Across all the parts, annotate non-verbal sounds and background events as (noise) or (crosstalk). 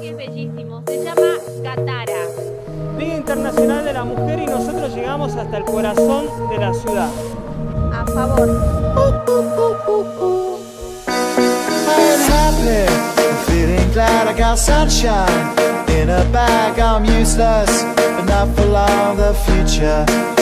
que es bellísimo. Se llama Catara. Día Internacional de la Mujer y nosotros llegamos hasta el corazón de la ciudad. A favor. I'm happy, I'm feeling glad I got sunshine in a bag. I'm useless, but not for long. The future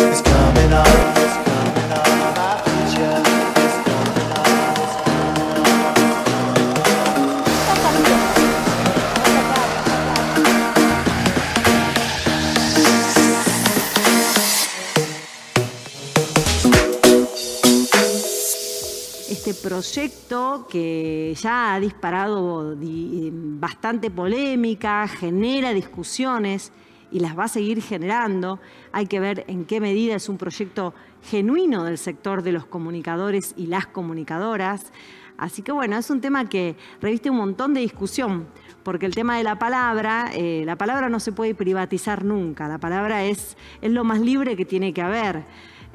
este proyecto que ya ha disparado di- bastante polémica, genera discusiones y las va a seguir generando. Hay que ver en qué medida es un proyecto genuino del sector de los comunicadores y las comunicadoras. Así que bueno, es un tema que reviste un montón de discusión, porque el tema de la palabra, eh, la palabra no se puede privatizar nunca, la palabra es, es lo más libre que tiene que haber.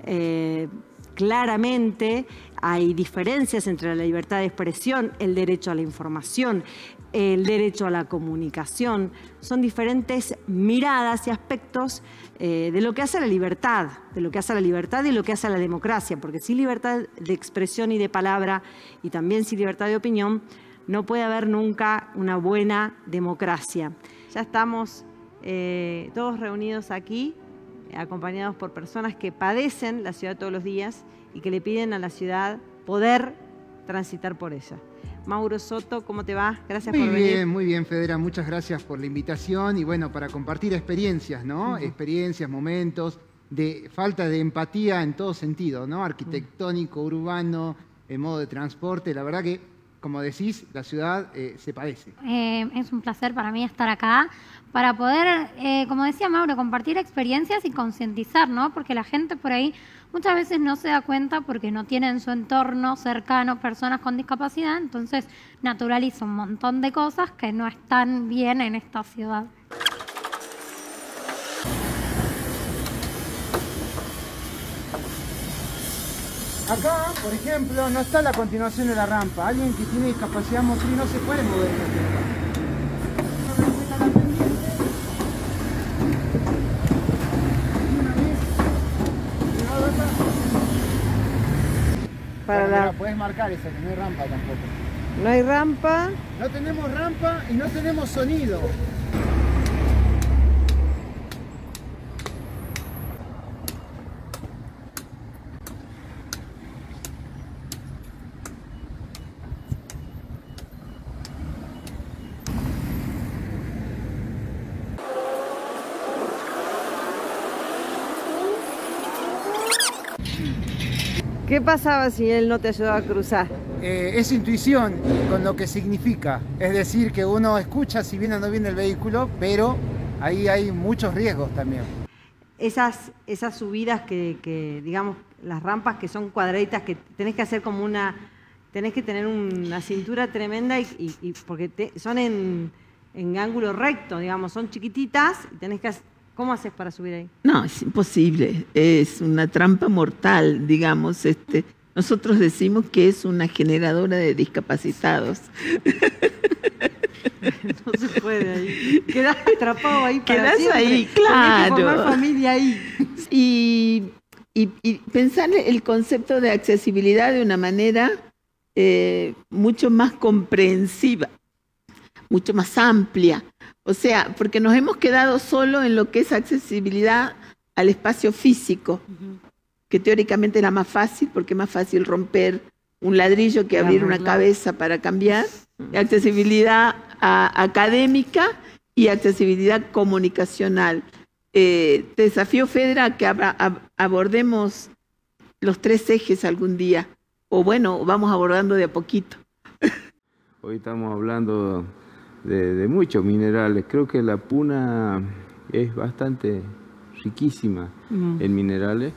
Eh, claramente hay diferencias entre la libertad de expresión, el derecho a la información, el derecho a la comunicación. Son diferentes miradas y aspectos eh, de lo que hace la libertad, de lo que hace la libertad y lo que hace la democracia, porque sin libertad de expresión y de palabra y también sin libertad de opinión, no puede haber nunca una buena democracia. Ya estamos eh, todos reunidos aquí acompañados por personas que padecen la ciudad todos los días y que le piden a la ciudad poder transitar por ella. Mauro Soto, ¿cómo te va? Gracias Muy por bien, venir. muy bien, Federa. Muchas gracias por la invitación y bueno, para compartir experiencias, ¿no? Experiencias, momentos de falta de empatía en todo sentido, ¿no? Arquitectónico, urbano, en modo de transporte. La verdad que, como decís, la ciudad eh, se padece. Eh, es un placer para mí estar acá para poder, eh, como decía Mauro, compartir experiencias y concientizar, ¿no? Porque la gente por ahí muchas veces no se da cuenta porque no tiene en su entorno cercano personas con discapacidad, entonces naturaliza un montón de cosas que no están bien en esta ciudad. Acá, por ejemplo, no está la continuación de la rampa. Alguien que tiene discapacidad motriz no se puede mover. en. Para la- mira, Puedes marcar esa, que no hay rampa tampoco. No hay rampa. No tenemos rampa y no tenemos sonido. ¿Qué pasaba si él no te ayudaba a cruzar? Eh, es intuición con lo que significa. Es decir, que uno escucha si viene o no viene el vehículo, pero ahí hay muchos riesgos también. Esas, esas subidas que, que, digamos, las rampas que son cuadraditas, que tenés que hacer como una, tenés que tener una cintura tremenda y, y- y porque te- son en, en ángulo recto, digamos, son chiquititas y tenés que hacer, ¿cómo haces para subir ahí? No, es imposible. Es una trampa mortal, digamos. Este, nosotros decimos que es una generadora de discapacitados. (laughs) No se puede ahí. Quedás atrapado ahí para Quedás siempre. ahí, que claro. formar familia ahí. Y, y- y pensar el concepto de accesibilidad de una manera eh, mucho más comprensiva, mucho más amplia. O sea, porque nos hemos quedado solo en lo que es accesibilidad al espacio físico, que teóricamente era más fácil, porque es más fácil romper un ladrillo que abrir una cabeza para cambiar. Accesibilidad a- académica y accesibilidad comunicacional. Eh, te desafío, Fedra, a que abra- ab- abordemos los tres ejes algún día. O bueno, vamos abordando de a poquito. Hoy estamos hablando de, de muchos minerales. Creo que la puna es bastante riquísima en minerales.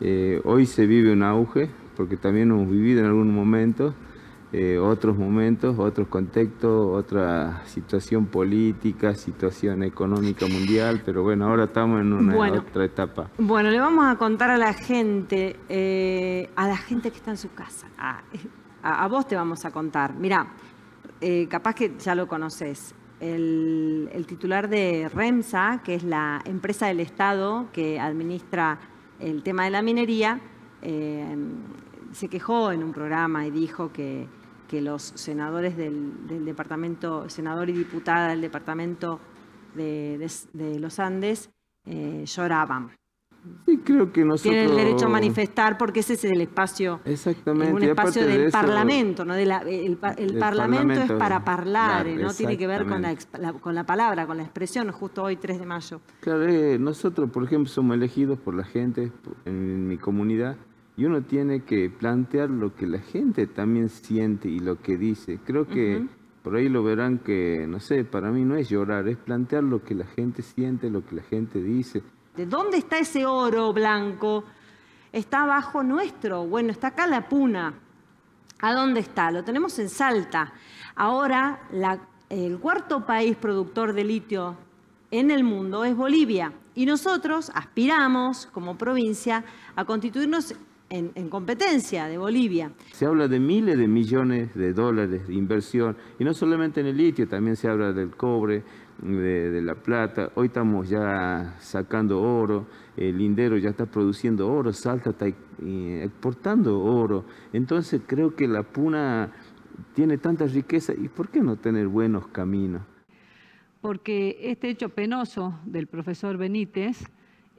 Eh, hoy se vive un auge, porque también hemos vivido en algún momento eh, otros momentos, otros contextos, otra situación política, situación económica mundial, pero bueno, ahora estamos en una Bueno. otra etapa. Bueno, le vamos a contar a la gente, eh, a la gente que está en su casa. A, a- a vos te vamos a contar. Mirá, eh, capaz que ya lo conoces. el, titular de REMSA, que es la empresa del Estado que administra el tema de la minería, eh, se quejó en un programa y dijo que, los senadores del, departamento, senador y diputada del departamento de, de- de los Andes, eh, lloraban. Sí, creo que nosotros... Tienen el derecho a manifestar porque ese es el espacio, Exactamente. un espacio aparte de del eso, Parlamento, ¿no? De la- el, el Del Parlamento, es para hablar, claro, no tiene que ver con la, con la palabra, con la expresión, justo hoy 3 de mayo. Claro, eh, nosotros, por ejemplo, somos elegidos por la gente en mi comunidad y uno tiene que plantear lo que la gente también siente y lo que dice. Creo que por ahí lo verán que, no sé, para mí no es llorar, es plantear lo que la gente siente, lo que la gente dice. ¿De dónde está ese oro blanco? Está abajo nuestro. Bueno, está acá la puna. ¿A dónde está? Lo tenemos en Salta. Ahora, el cuarto país productor de litio en el mundo es Bolivia. Y nosotros aspiramos, como provincia, a constituirnos en, en competencia de Bolivia. Se habla de miles de millones de dólares de inversión, y no solamente en el litio, también se habla del cobre, de, de la plata. Hoy estamos ya sacando oro, el Lindero ya está produciendo oro, Salta está eh, exportando oro. Entonces creo que la Puna tiene tanta riqueza, ¿y por qué no tener buenos caminos? porque este hecho penoso del profesor Benítez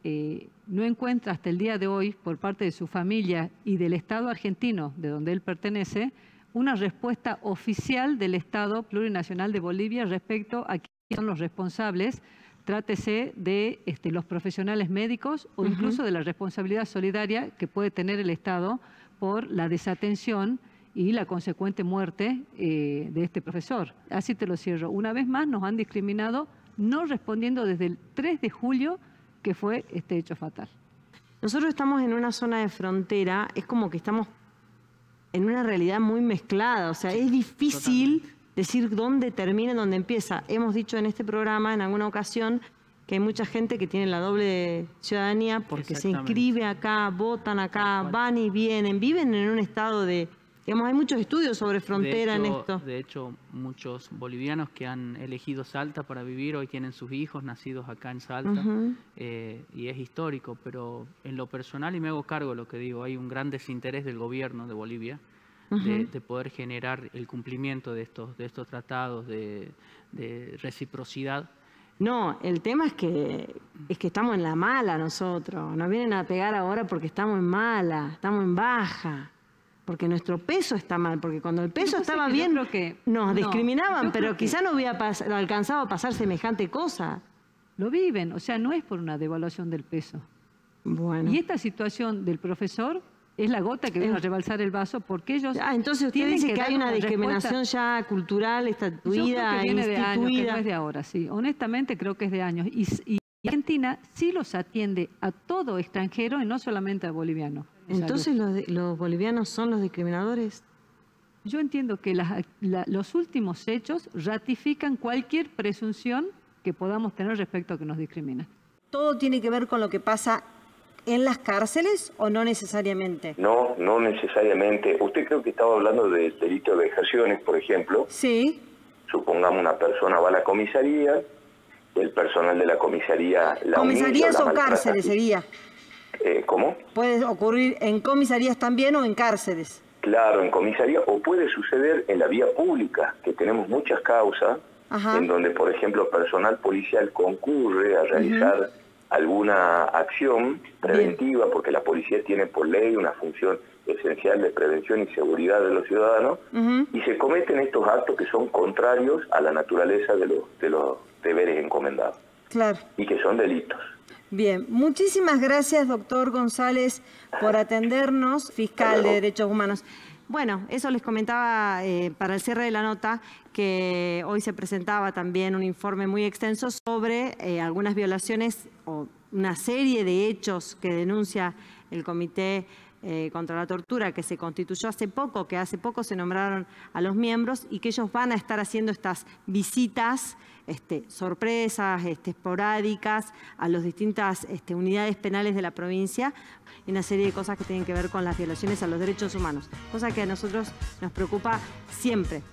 eh, no encuentra hasta el día de hoy, por parte de su familia y del Estado argentino, de donde él pertenece, una respuesta oficial del Estado plurinacional de Bolivia respecto a quiénes son los responsables, trátese de este, los profesionales médicos o incluso de la responsabilidad solidaria que puede tener el Estado por la desatención y la consecuente muerte eh, de este profesor. Así te lo cierro. Una vez más nos han discriminado no respondiendo desde el 3 de julio que fue este hecho fatal. Nosotros estamos en una zona de frontera, es como que estamos en una realidad muy mezclada, o sea, es difícil decir dónde termina y dónde empieza. Hemos dicho en este programa en alguna ocasión que hay mucha gente que tiene la doble ciudadanía porque se inscribe acá, votan acá, van y vienen, viven en un estado de... Digamos, hay muchos estudios sobre frontera en esto. De hecho, muchos bolivianos que han elegido Salta para vivir hoy tienen sus hijos nacidos acá en Salta eh, y es histórico, pero en lo personal, y me hago cargo de lo que digo, hay un gran desinterés del gobierno de Bolivia de poder generar el cumplimiento de estos, de estos tratados de, de reciprocidad. No, el tema es que es que estamos en la mala nosotros. Nos vienen a pegar ahora porque estamos en mala, estamos en baja. Porque nuestro peso está mal, porque cuando el peso estaba es que bien que- nos no, discriminaban, pero que- quizá no hubiera alcanzado a pasar semejante cosa. Lo viven, o sea, no es por una devaluación del peso. Bueno. Y esta situación del profesor es la gota que viene a rebalsar el vaso porque ellos Ah, entonces usted tienen dice que, hay una discriminación ya cultural, Yo creo estatuida, que viene de años, que no instituida. es de ahora, sí. Honestamente creo que es de años. Y, y Argentina sí los atiende a todo extranjero y no solamente a bolivianos. Entonces los, de- los bolivianos son los discriminadores. Yo entiendo que las- la- los últimos hechos ratifican cualquier presunción que podamos tener respecto a que nos discriminan. ¿Todo tiene que ver con lo que pasa en las cárceles o no necesariamente? No, no necesariamente. Usted creo que estaba hablando de delito de vejaciones, por ejemplo. Sí. Supongamos una persona va a la comisaría, el personal de la comisaría la humilla, Comisarías la o maltrata. cárceles sería. Eh, ¿Cómo? Puede ocurrir en comisarías también o en cárceles. Claro, en comisaría o puede suceder en la vía pública, que tenemos muchas causas Ajá. en donde, por ejemplo, personal policial concurre a realizar alguna acción preventiva, porque la policía tiene por ley una función esencial de prevención y seguridad de los ciudadanos, y se cometen estos actos que son contrarios a la naturaleza de los, de los deberes encomendados Claro. y que son delitos. Bien, muchísimas gracias, doctor González, por atendernos, fiscal de Derechos Humanos. Bueno, eso les comentaba eh, para el cierre de la nota, que hoy se presentaba también un informe muy extenso sobre eh, algunas violaciones o una serie de hechos que denuncia el Comité eh, contra la Tortura, que se constituyó hace poco, que hace poco se nombraron a los miembros y que ellos van a estar haciendo estas visitas este, sorpresas, este, esporádicas a las distintas este, unidades penales de la provincia y una serie de cosas que tienen que ver con las violaciones a los derechos humanos, cosa que a nosotros nos preocupa siempre.